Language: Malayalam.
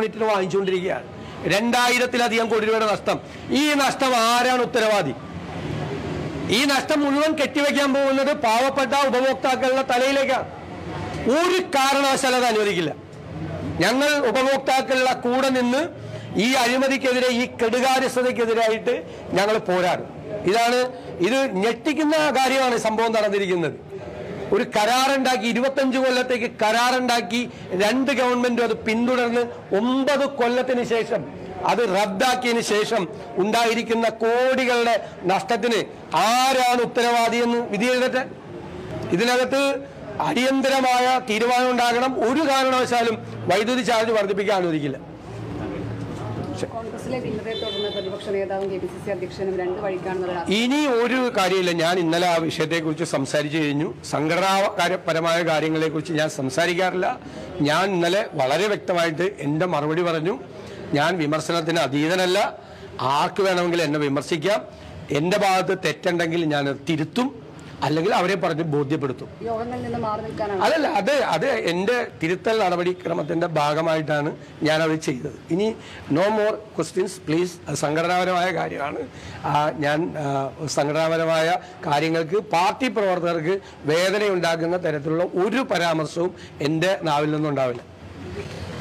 യൂണിറ്റിന് വാങ്ങിച്ചുകൊണ്ടിരിക്കുകയാണ്. രണ്ടായിരത്തിലധികം കോടി രൂപയുടെ നഷ്ടം. ഈ നഷ്ടം ആരാണ് ഉത്തരവാദി? ഈ നഷ്ടം മുഴുവൻ കെട്ടിവെക്കാൻ പോകുന്നത് പാവപ്പെട്ട ഉപഭോക്താക്കളുടെ തലയിലേക്കാണ്. ഒരു കാരണവശാലും അത് അനുവദിക്കില്ല. ഞങ്ങൾ ഉപഭോക്താക്കളുടെ കൂടെ നിന്ന് ഈ അഴിമതിക്കെതിരെ ഈ കെടുകാര്യസ്ഥതയ്ക്കെതിരായിട്ട് ഞങ്ങൾ പോരാടും. ഇതാണ് ഇത് ഞെട്ടിക്കുന്ന കാര്യമാണ് സംഭവം നടന്നിരിക്കുന്നത്. ഒരു കരാറുണ്ടാക്കി ഇരുപത്തഞ്ച് കൊല്ലത്തേക്ക് കരാറുണ്ടാക്കി രണ്ട് ഗവൺമെന്റും അത് പിന്തുടർന്ന് ഒമ്പത് കൊല്ലത്തിന് ശേഷം അത് റദ്ദാക്കിയതിന് ശേഷം ഉണ്ടായിരിക്കുന്ന കോടികളുടെ നഷ്ടത്തിന് ആരാണ് ഉത്തരവാദി എന്ന് വിധി എഴുതട്ടെ? ഇതിനകത്ത് അടിയന്തരമായ തീരുമാനം ഉണ്ടാകണം. ഒരു കാരണവശാലും വൈദ്യുതി ചാർജ് വർദ്ധിപ്പിക്കാൻ അനുവദിക്കില്ല. ഇനി ഒരു കാര്യമില്ല. ഞാൻ ഇന്നലെ ആ വിഷയത്തെക്കുറിച്ച് സംസാരിച്ചു കഴിഞ്ഞു. സംഘടനാപരമായ കാര്യങ്ങളെക്കുറിച്ച് ഞാൻ സംസാരിക്കാറില്ല. ഞാൻ ഇന്നലെ വളരെ വ്യക്തമായിട്ട് എന്റെ മറുപടി പറഞ്ഞു. ഞാൻ വിമർശനത്തിന് അതീതനല്ല. ആർക്ക് വേണമെങ്കിലും എന്നെ വിമർശിക്കാം. എന്റെ ഭാഗത്ത് തെറ്റുണ്ടെങ്കിൽ ഞാൻ തിരുത്തും. അല്ലെങ്കിൽ അവരെ പറഞ്ഞ് ബോധ്യപ്പെടുത്തും. അതല്ല അത് അത് എന്റെ തിരുത്തൽ നടപടിക്രമത്തിന്റെ ഭാഗമായിട്ടാണ് ഞാനത് ചെയ്തത്. ഇനി നോ മോർ ക്വസ്റ്റ്യൻസ് പ്ലീസ് സംഘടനാപരമായ കാര്യമാണ്. ഞാൻ സംഘടനാപരമായ കാര്യങ്ങൾക്ക് പാർട്ടി പ്രവർത്തകർക്ക് വേദനയുണ്ടാക്കുന്ന തരത്തിലുള്ള ഒരു പരാമർശവും എന്റെ നാവിൽ നിന്നുണ്ടാവില്ല.